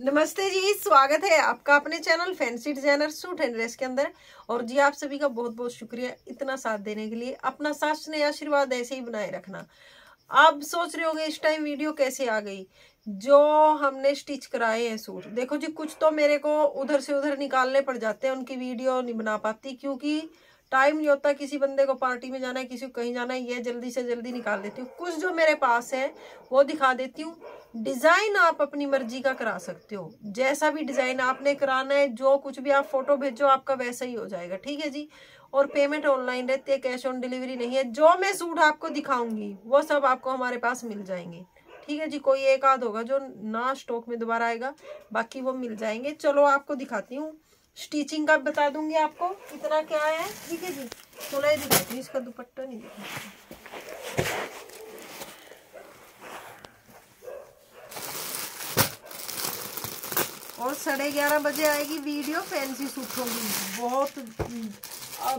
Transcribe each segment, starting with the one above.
नमस्ते जी, स्वागत है आपका अपने channel fancy designer suit and dress के अंदर। और जी, आप सभी का बहुत बहुत शुक्रिया इतना साथ देने के लिए, अपना साथ ने आशीर्वाद ऐसे ही बनाए रखना। आप सोच रहे होंगे, इस टाइम वीडियो कैसे आ गई? जो हमने स्टिच कराए हैं सूट। देखो जी, कुछ तो मेरे को उधर से उधर निकालने पड़ जाते हैं, उनकी वीडियो नहीं बना पाती, क्योंकि टाइम नहीं होता, किसी बंदे को पार्टी में जाना है, किसी को कहीं जाना है, ये जल्दी से जल्दी निकाल देती हूँ। कुछ जो मेरे पास है, वो दिखा देती हूँ। डिज़ाइन आप अपनी मर्ज़ी का करा सकते हो। जैसा भी डिज़ाइन आपने कराना है, जो कुछ भी आप फ़ोटो भेजो, आपका वैसा ही हो जाएगा, ठीक है जी? और पेमेंट ऑनलाइन रहती है, कैश ऑन डिलीवरी नहीं है। जो मैं सूट आपको दिखाऊँगी, वो सब आपको हमारे पास मिल जाएँगे, ठीक है जी? कोई एक आध होगा जो ना स्टॉक में दोबारा आएगा, बाकी वो मिल जाएँगे। चलो आपको दिखाती हूँ। स्टिचिंग का बता दूँगी आपको, कितना क्या है, ठीक है जी? थोड़ा ही दिखाती हूँ इसका दुपट्टा नहीं दिखाती। और साढ़े ग्यारह बजे आएगी वीडियो फैंसी सूट होगी। बहुत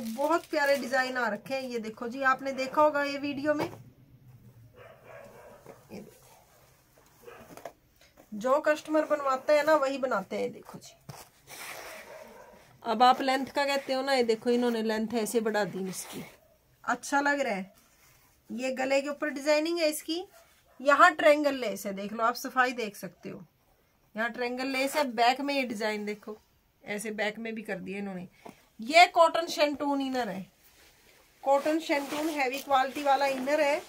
बहुत प्यारे डिज़ाइन आ रखे हैं। ये देखो जी, आपने देखा होगा ये वीडियो में? ये जो कस्टमर बनवाते हैं ना, वही बनाते हैं देखो जी। अब आप लेंथ का कहते हो ना, ये देखो इन्होंने लेंथ ऐसे बढ़ा दी इसकी। अच्छा लग रहा है। ये गले के ऊपर डिज़ाइनिंग है इसकी। यहाँ ट्रेंगल लेस है देख लो, आप सफ़ाई देख सकते हो। यहाँ ट्रेंगल लेस है बैक में ये डिज़ाइन देखो। ऐसे बैक में भी कर दिए इन्होंने। ये कॉटन शेंटून इनर है। कॉटन शेंटून हैवी क्वालिटी वाला इनर है।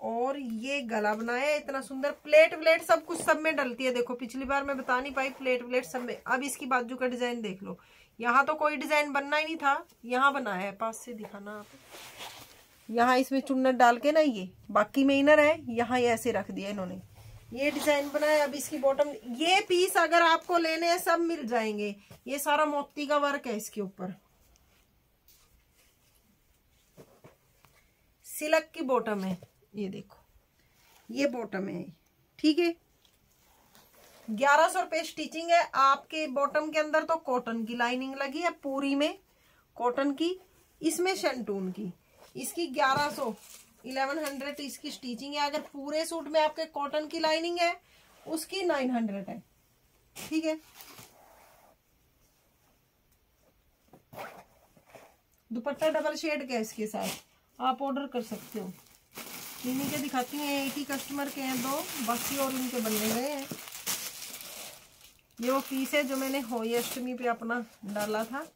और ये गला बनाया है, इतना सुंदर। प्लेट व्लेट सब कुछ सब में डलती है। देखो, पिछली बार मैं बता नहीं पाई प्लेट व्लेट सब में। अब इसकी बाजू का डिज़ाइन देख लो। यहाँ तो कोई डिज़ाइन बनना ही नहीं था। यहाँ बनाया है। पास से दिखाना आप। यहाँ इसमें चुन्नट डाल के ना ये। बाकी में इनर है। यहाँ ऐसे रख दिया इन्होंने। ये डिज़ाइन बनाया, अब इसकी बॉटम ये पीस अगर आपको लेने हैं, सब मिल जाएँगे। ये सारा मोती का वर्क है इसके ऊपर। सिलक की बॉटम है, ये देखो। ये बॉटम है, ठीक है? ग्यारह सौ रुपये स्टिचिंग है, आपके बॉटम के अंदर तो कॉटन की लाइनिंग लगी है पूरी में कॉटन की, इसमें शेंटून की। इसकी ग्यारह सौ इलेवन हंड्रेड इसकी स्टिचिंग है। अगर पूरे सूट में आपके कॉटन की लाइनिंग है, उसकी नाइन हंड्रेड है। ठीक है? दुपट्टा डबल शेड का इसके साथ? आप ऑर्डर कर सकते हो। इन्हीं के दिखाती हैं, एक ही कस्टमर के हैं दो, बाकी और उनके बनने गए हैं। ये वो पीस है जो मैंने होई अष्टमी पे अपना डाला था।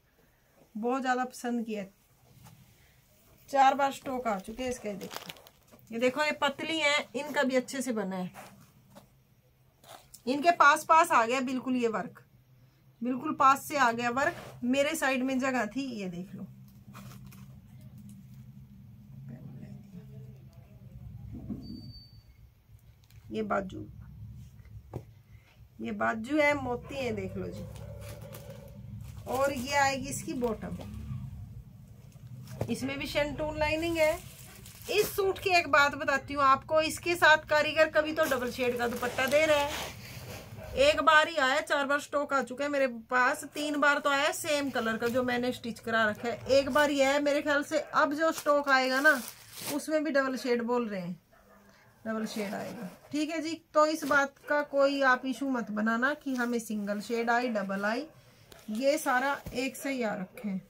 बहुत ज़्यादा पसंद किया। चार बार स्टोक आ चुके हैं इसके, देखो। ये देखो, ये पतली है, इनका भी अच्छे से बना है। इनके पास पास आ गया बिल्कुल ये वर्क। बिल्कुल पास से आ गया वर्क। मेरे साइड में जगह थी, ये देख लो। ये बाजू। ये बाजू है, मोती है, देख लो जी। और ये आएगी इसकी बॉटम इसमें भी शेंटून लाइनिंग है। इस सूट की एक बात बताती हूँ आपको, इसके साथ कारीगर कभी तो डबल शेड का दुपट्टा दे रहा है। एक बार ही आया, चार बार स्टॉक आ चुका है मेरे पास, तीन बार तो आया सेम कलर का जो मैंने स्टिच करा रखा है। एक बार ही है, मेरे ख्याल से अब जो स्टॉक आएगा ना, उसमें भी डबल शेड बोल रहे हैं। डबल शेड आएगा। ठीक है जी तो इस बात का कोई आप इशू मत बनाना कि हमें सिंगल शेड आई डबल आई। ये सारा एक से ही आ रखे हैं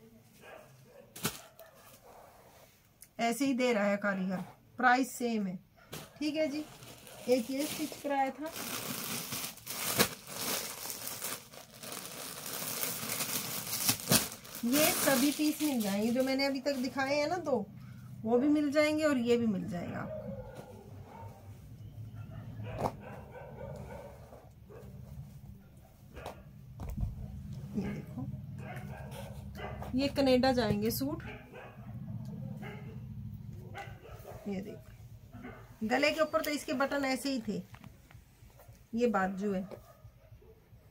ऐसे ही दे रहा है कारीगर। प्राइस सेम है। ठीक है जी। एक ये स्टिच कराया था। ये सभी पीस मिल जाएँगे जो मैंने अभी तक दिखाए हैं ना दो, वो भी मिल जाएँगे और ये भी मिल जाएगा आपको। ये देखो। ये कनेडा जाएँगे सूट। ये देखो। गले के ऊपर तो इसके बटन ऐसे ही थे। ये बाजू है।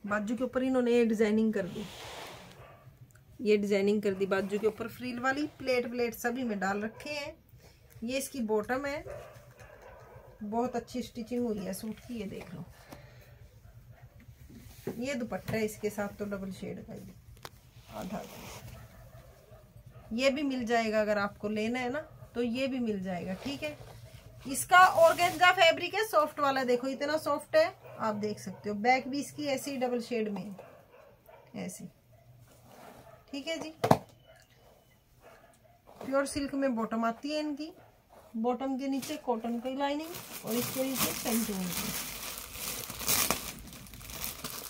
बाजू के ऊपर इन्होंने ये डिज़ाइनिंग कर दी। ये डिज़ाइनिंग कर दी बाजू के ऊपर। फ्रील वाली, प्लेट प्लेट सभी में डाल रखे हैं। ये इसकी बॉटम है। बहुत अच्छी स्टिचिंग हुई है सूट की ये देख लो। ये दुपट्टा है, इसके साथ तो डबल शेड का ये आधा। ये भी मिल जाएगा अगर आपको लेना है ना। तो ये भी मिल जाएगा, ठीक है? इसका ऑर्गेंजा फैब्रिक है, सॉफ्ट वाला, देखो, इतना सॉफ्ट है, आप देख सकते हो। बैक भी इसकी ऐसी डबल शेड में ऐसी। ठीक है जी? प्योर सिल्क में बॉटम आती है इनकी। बॉटम के नीचे कॉटन की लाइनिंग और इसके नीचे पेंटिंग।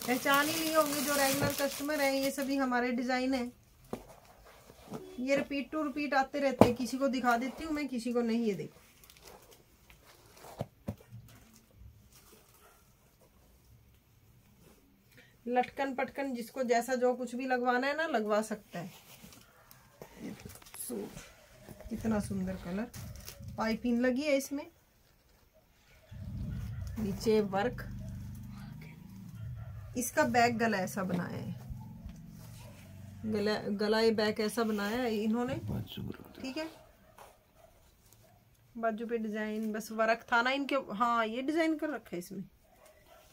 पहचान ही नहीं होंगे जो रेगुलर कस्टमर है, ये सभी हमारे डिज़ाइन है। ये रिपीट टू रिपीट आते रहते हैं। किसी को दिखा देती हूँ मैं, किसी को नहीं, ये देखो। लटकन पटकन जिसको जैसा जो कुछ भी लगवाना है ना, लगवा सकता है। सूट, कितना सुंदर कलर। पाइपिंग लगी है इसमें। नीचे वर्क। इसका बैक गला ऐसा बनाया है। गला गला ये बैक ऐसा बनाया है इन्होंने। ठीक है? बाजू पे डिज़ाइन बस वर्क था ना इनके हाँ ये डिज़ाइन कर रखा है इसमें।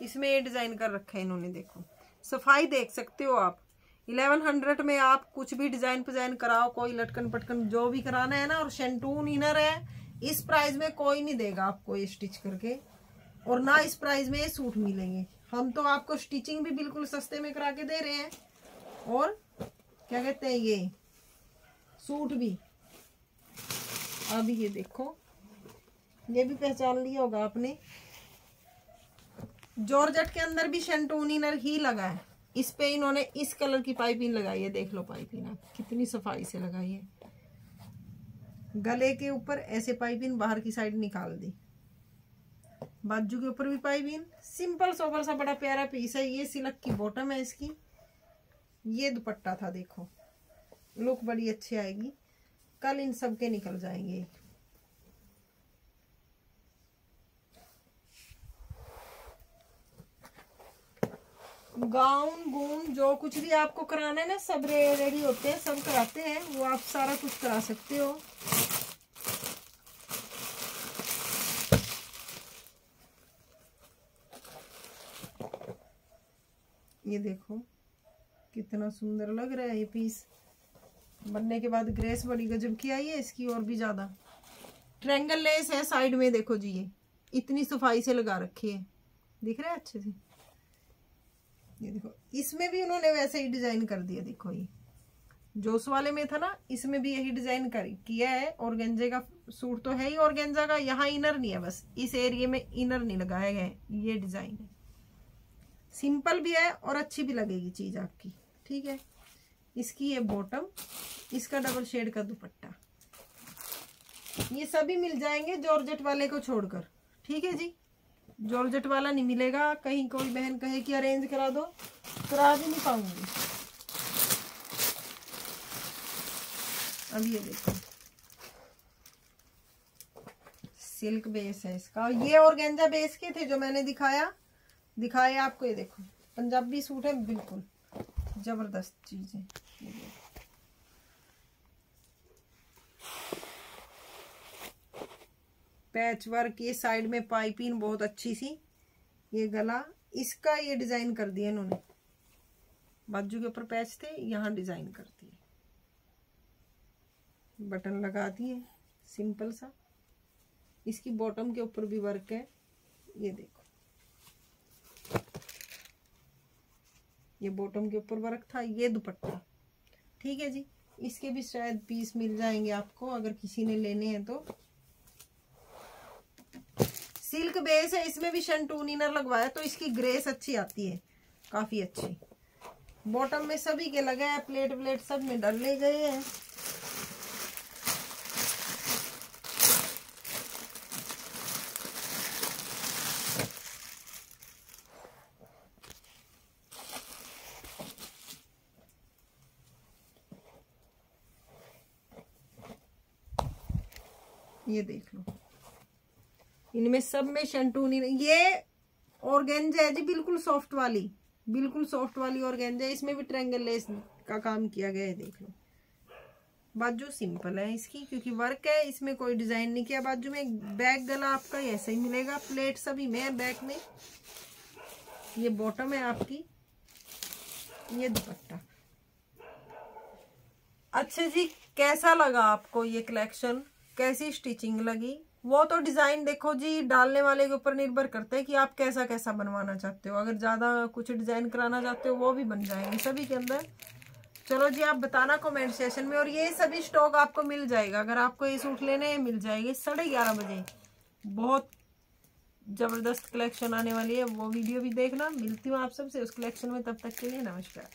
इसमें ये डिज़ाइन कर रखा है इन्होंने देखो। सफ़ाई देख सकते हो आप। इलेवन हंड्रेड में आप कुछ भी डिज़ाइन डिज़ाइन कराओ कोई लटकन पटकन जो भी कराना है ना और शेंटून इनर है इस प्राइस में कोई नहीं देगा आपको ये स्टिच करके। और ना इस प्राइस में ये सूट मिलेंगे। हम तो आपको स्टिचिंग भी बिल्कुल सस्ते में करा के दे रहे हैं। और क्या कहते हैं ये? सूट भी। अब ये देखो। ये भी पहचान लिया होगा आपने। जॉर्जेट के अंदर भी शेंटून इनर ही लगा है। इस पे इन्होंने इस कलर की पाइपिंग लगाई है। देख लो पाइपिंग आप। कितनी सफ़ाई से लगाई है। गले के ऊपर ऐसे पाइपिंग, बाहर की साइड निकाल दी। बाजू के ऊपर भी पाइपिंग। सिंपल सोबर सा बड़ा प्यारा पीस है। ये सिलक की बॉटम है इसकी। ये दुपट्टा था, देखो। लुक बड़ी अच्छी आएगी। कल इन सब के निकल जाएँगे। गाउन, गून, जो कुछ भी आपको कराना है ना, सब रेडी होते हैं, सब कराते हैं। वो आप सारा कुछ करा सकते हो। ये देखो। कितना सुंदर लग रहा है ये पीस बनने के बाद ग्रेस बड़ी गजब की आई है, इसकी और भी ज़्यादा। ट्रैंगल लेस है साइड में देखो जी ये। इतनी सफ़ाई से लगा रखी है। दिख रहा है अच्छे से? ये देखो, इसमें भी उन्होंने वैसे ही डिज़ाइन कर दिया, देखो ये। जोस वाले में था ना, इसमें भी यही डिज़ाइन कर, किया है। और गेंजे का सूट तो है ही और गेंजा का, यहाँ इनर नहीं है बस। इस एरिए में इनर नहीं लगाया गया है, ये डिज़ाइन है। सिंपल भी है और अच्छी भी लगेगी चीज़ आपकी। ठीक है? इसकी ये बॉटम इसका डबल शेड का दुपट्टा। ये सभी मिल जाएँगे जॉर्जेट वाले को छोड़कर। ठीक है जी? जॉर्जेट वाला नहीं मिलेगा। कहीं कोई बहन कहे कि अरेंज करा दो, करा भी नहीं पाऊँगी। अब ये देखो। सिल्क बेस है इसका। ये और गेंजा बेस के थे जो मैंने दिखाया। दिखाया आपको, ये देखो। पंजाबी सूट है, बिल्कुल। ज़बरदस्त चीज़। है पैच वर्क ये साइड में पाइपिंग बहुत अच्छी सी। ये गला, इसका ये डिज़ाइन कर दिया इन्होंने। बाजू के ऊपर पैच थे, यहाँ डिज़ाइन कर दिए। बटन लगा दिए सिंपल सा। इसकी बॉटम के ऊपर भी वर्क है। ये देखो। ये बॉटम के ऊपर वर्क था, ये दुपट्टा। ठीक है जी? इसके भी शायद पीस मिल जाएँगे आपको, अगर किसी ने लेने हैं तो। सिल्क बेस है, इसमें भी शन टू इनर लगवाया तो इसकी ग्रेस अच्छी आती है, काफ़ी अच्छी। बॉटम में सभी के लगे हैं प्लेट व्लेट सब में डले गए हैं। ये देख लो। इनमें सब में शंटून ये ऑर्गेंजा है जी, बिल्कुल सॉफ्ट वाली। बिल्कुल सॉफ्ट वाली ऑर्गेंजा इसमें भी ट्रेंगल लेस का काम किया गया है, देख लो। बाजू सिंपल है इसकी, क्योंकि वर्क है। इसमें कोई डिज़ाइन नहीं किया। बाजू में बैक गला आपका ऐसा ही मिलेगा। प्लेट सभी में बैक में। ये बॉटम है आपकी। ये दुपट्टा। अच्छा जी, कैसा लगा आपको ये कलेक्शन कैसी स्टिचिंग लगी? वो तो डिज़ाइन देखो जी, डालने वाले के ऊपर निर्भर करता है कि आप कैसा कैसा बनवाना चाहते हो। अगर ज़्यादा कुछ डिज़ाइन कराना चाहते हो, वो भी बन जाएँगे सभी के अंदर। चलो जी, आप बताना कमेंट सेशन में, और ये सभी स्टॉक आपको मिल जाएगा। अगर आपको ये सूट लेने हैं, मिल जाएँगे। साढ़े ग्यारह बजे। बहुत ज़बरदस्त कलेक्शन आने वाली है। वो वीडियो भी देखना। मिलती हूँ आप सबसे उस कलेक्शन में। तब तक के लिए नमस्कार।